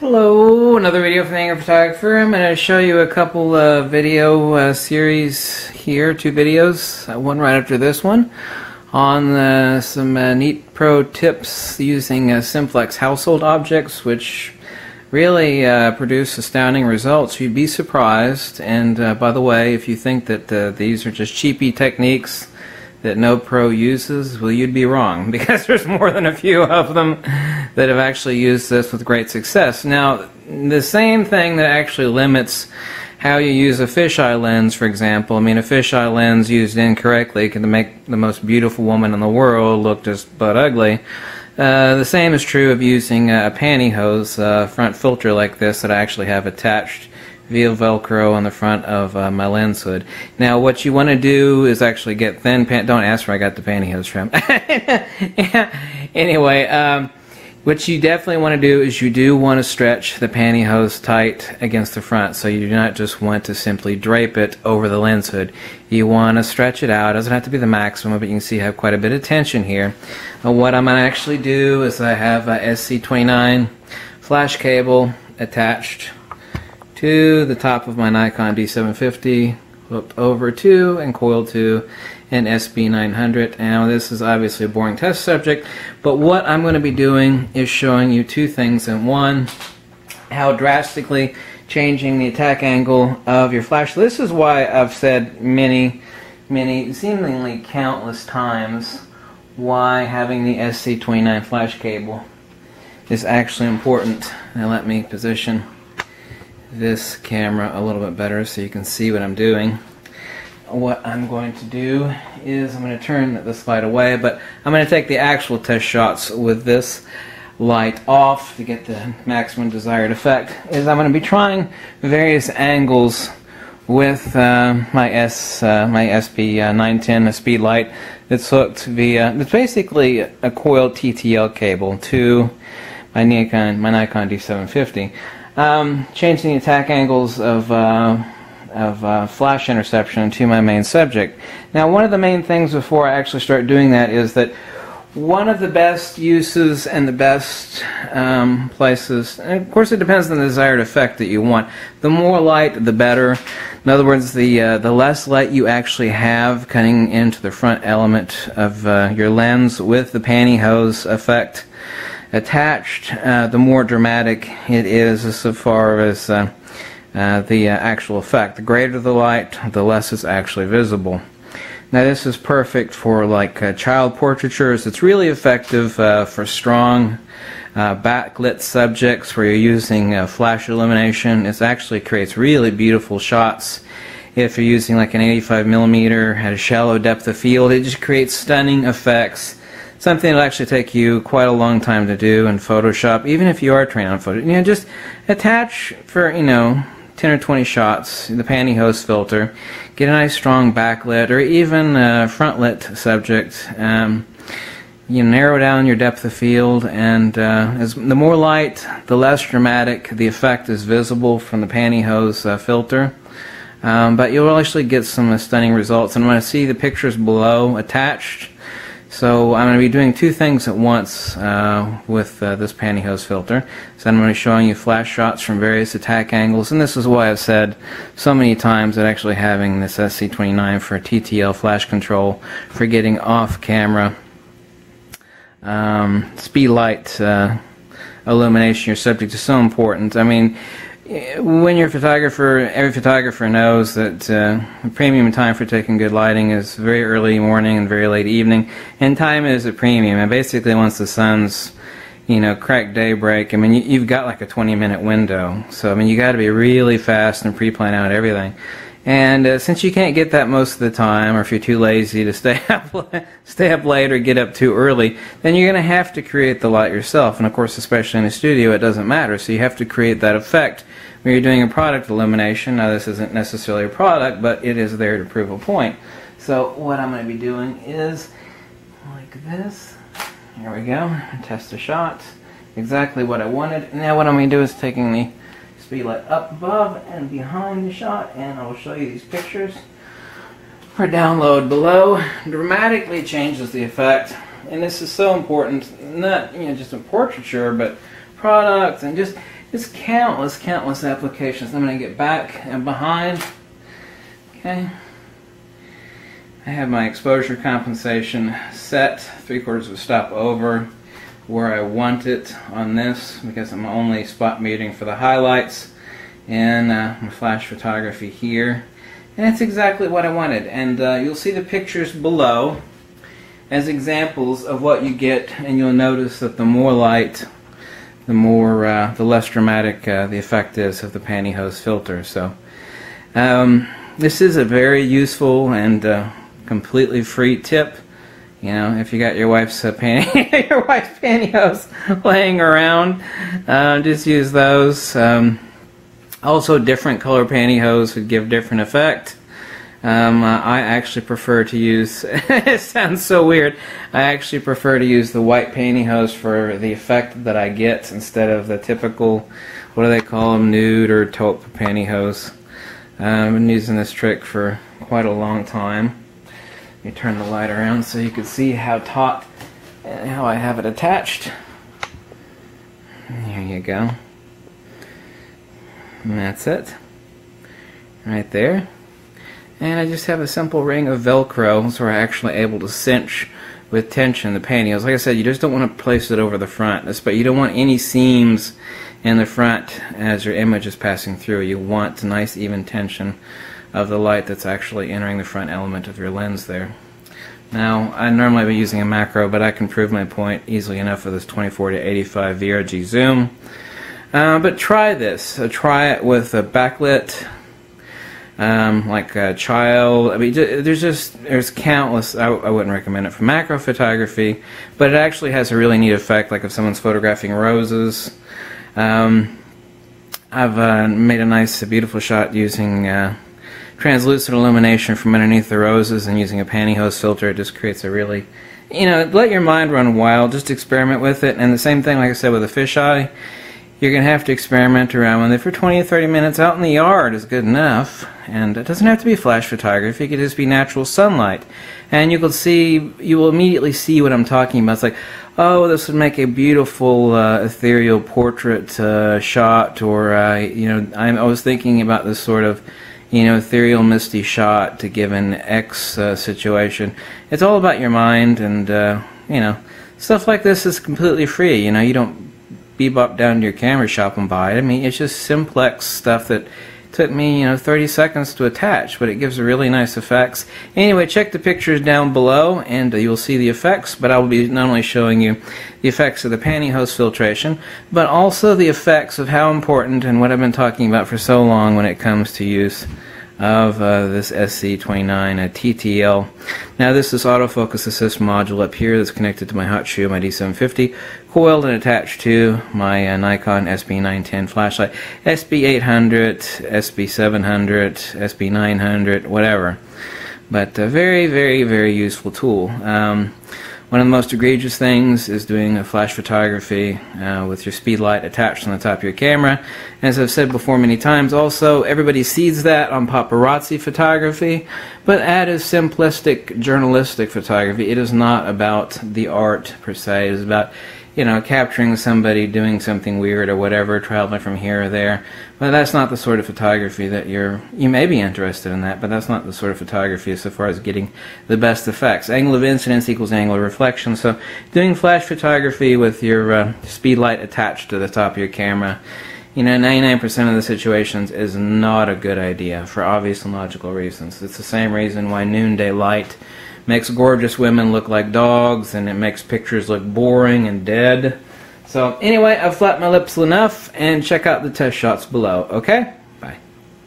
Hello, another video from Angry Photographer. I'm going to show you a couple uh, video uh, series here, two videos, uh, one right after this one, on uh, some uh, neat pro tips using uh, Simplex household objects, which really produce astounding results. You'd be surprised, and by the way, if you think that these are just cheapy techniques, that no pro uses, well, you'd be wrong because there's more than a few of them that have actually used this with great success. Now, the same thing that actually limits how you use a fisheye lens, for example. I mean, a fisheye lens used incorrectly can make the most beautiful woman in the world look just butt ugly. Uh, the same is true of using a pantyhose uh, front filter like this that I actually have attached via Velcro on the front of uh, my lens hood. Now, what you want to do is actually get thin pant. Don't ask where I got the pantyhose from. anyway, um, what you definitely want to do is you do want to stretch the pantyhose tight against the front. So you do not just want to simply drape it over the lens hood. You want to stretch it out. It doesn't have to be the maximum, but you can see I have quite a bit of tension here. Uh, what I'm going to actually do is I have a SC29 flash cable attached to the top of my Nikon D750, hooked over to and coiled to an SB900. Now this is obviously a boring test subject, but what I'm going to be doing is showing you two things in one, how drastically changing the attack angle of your flash. This is why I've said many, many, seemingly countless times why having the SC29 flash cable is actually important. Now let me position this camera a little bit better so you can see what I'm doing. What I'm going to do is I'm going to turn this light away, but I'm going to take the actual test shots with this light off to get the maximum desired effect. Is I'm going to be trying various angles with uh, my S uh, my SB uh, 910 a speed light that's hooked via it's basically a coiled TTL cable to my Nikon my Nikon D750. Um, changing the attack angles of, uh, of uh, flash interception to my main subject. Now, one of the main things before I actually start doing that is that one of the best uses and the best um, places, and of course it depends on the desired effect that you want. The more light, the better. In other words, the uh, the less light you actually have cutting into the front element of uh, your lens with the pantyhose effect attached, uh, the more dramatic it is as far as uh, uh, the uh, actual effect. The greater the light, the less it's actually visible. Now this is perfect for like uh, child portraitures. It's really effective uh, for strong backlit subjects where you're using flash illumination. It actually creates really beautiful shots if you're using like an 85 millimeter at a shallow depth of field. It just creates stunning effects something that'll actually take you quite a long time to do in Photoshop, even if you are trained on Photoshop. You know, just attach for, you know, 10 or 20 shots the pantyhose filter, get a nice strong backlit or even a front lit subject. Um, you narrow down your depth of field, and uh, as the more light, the less dramatic the effect is visible from the pantyhose uh, filter. Um, but you'll actually get some uh, stunning results. And when I see the pictures below attached, so I'm going to be doing two things at once uh, with uh, this pantyhose filter. So I'm going to be showing you flash shots from various attack angles, and this is why I've said so many times that actually having this SC29 for TTL flash control for getting off camera um, speed light uh, illumination your subject is so important. I mean, when you're a photographer, every photographer knows that uh, premium time for taking good lighting is very early morning and very late evening, and time is a premium. And basically, once the sun's you know crack daybreak, I mean you, have got like a 20 minute window. So I mean you got to be really fast and pre-plan out everything. And uh, since you can't get that most of the time, or if you're too lazy to stay up, stay up late or get up too early, then you're going to have to create the light yourself. And of course, especially in a studio, it doesn't matter. So you have to create that effect when you're doing a product elimination, Now, this isn't necessarily a product, but it is there to prove a point. So what I'm going to be doing is like this. Here we go. Test the shot. Exactly what I wanted. Now what I'm going to do is taking the speedlight up above and behind the shot and I'll show you these pictures for download below dramatically changes the effect and this is so important not you know just in portraiture but products and just There's countless, countless applications. I'm going to get back and behind. Okay. I have my exposure compensation set three quarters of a stop over where I want it on this because I'm only spot meeting for the highlights and uh, my flash photography here. And that's exactly what I wanted. And uh, you'll see the pictures below as examples of what you get and you'll notice that the more light the more uh, the less dramatic uh, the effect is of the pantyhose filter. So um, this is a very useful and uh, completely free tip. You know if you got your wife's uh, panty your wife's pantyhose laying around uh, just use those. Um, also different color pantyhose would give different effect um, uh, I actually prefer to use, it sounds so weird, I actually prefer to use the white pantyhose for the effect that I get instead of the typical, what do they call them, nude or taupe pantyhose. Um, I've been using this trick for quite a long time. Let me turn the light around so you can see how taut and how I have it attached. There you go. And that's it. Right there. And I just have a simple ring of Velcro so we're actually able to cinch with tension the pantyhose. Like I said, you just don't want to place it over the front, but you don't want any seams in the front as your image is passing through. You want nice even tension of the light that's actually entering the front element of your lens there. Now, I normally be using a macro, but I can prove my point easily enough with this 24 to 85 VRG zoom. Uh, but try this. Uh, try it with a backlit um, like a child. I mean, there's just there's countless. I, I, wouldn't recommend it for macro photography, but it actually has a really neat effect. Like if someone's photographing roses. Um, I've uh, made a nice, beautiful shot using uh, translucent illumination from underneath the roses and using a pantyhose filter. It just creates a really, you know, let your mind run wild. Just experiment with it. And the same thing, like I said, with a fisheye you're going to have to experiment around with it for 20 or 30 minutes out in the yard is good enough. And it doesn't have to be flash photography, it could just be natural sunlight. And you will see, you will immediately see what I'm talking about. It's like, oh, this would make a beautiful uh, ethereal portrait uh, shot, or, uh, you know, I'm, I was thinking about this sort of, you know, ethereal misty shot to give an X uh, situation. It's all about your mind, and, uh, you know, stuff like this is completely free. You know, you don't bebop down to your camera shop and buy it. I mean, it's just simplex stuff that took me, you know, 30 seconds to attach, but it gives a really nice effects. Anyway, check the pictures down below and uh, you'll see the effects, but I will be not only showing you the effects of the pantyhose filtration, but also the effects of how important and what I've been talking about for so long when it comes to use of uh, this SC29 uh, TTL. Now this is autofocus assist module up here that's connected to my hot shoe, my D750, coiled and attached to my uh, Nikon SB910 flashlight, SB800, SB700, SB900, whatever. But a very, very, very useful tool. Um, one of the most egregious things is doing a flash photography uh, with your speed light attached on the top of your camera. As I've said before many times, also, everybody sees that on paparazzi photography, but that is simplistic journalistic photography. It is not about the art per se, it is about you know, capturing somebody doing something weird or whatever, traveling from here or there. But that's not the sort of photography that you're, you may be interested in that, but that's not the sort of photography as far as getting the best effects. Angle of incidence equals angle of reflection. So doing flash photography with your uh, speed light attached to the top of your camera, you know, 99% of the situations is not a good idea for obvious and logical reasons. It's the same reason why noonday light makes gorgeous women look like dogs, and it makes pictures look boring and dead. So anyway, I've flapped my lips enough, and check out the test shots below, okay?